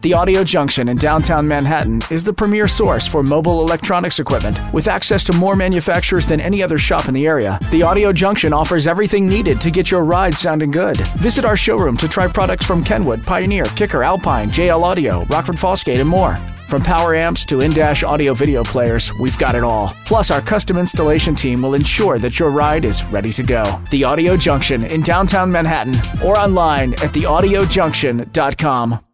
The Audio Junction in downtown Manhattan is the premier source for mobile electronics equipment. With access to more manufacturers than any other shop in the area, the Audio Junction offers everything needed to get your ride sounding good. Visit our showroom to try products from Kenwood, Pioneer, Kicker, Alpine, JL Audio, Rockford Fosgate, and more. From power amps to in dash audio video players, we've got it all. Plus, our custom installation team will ensure that your ride is ready to go. The Audio Junction in downtown Manhattan or online at theaudiojunction.com.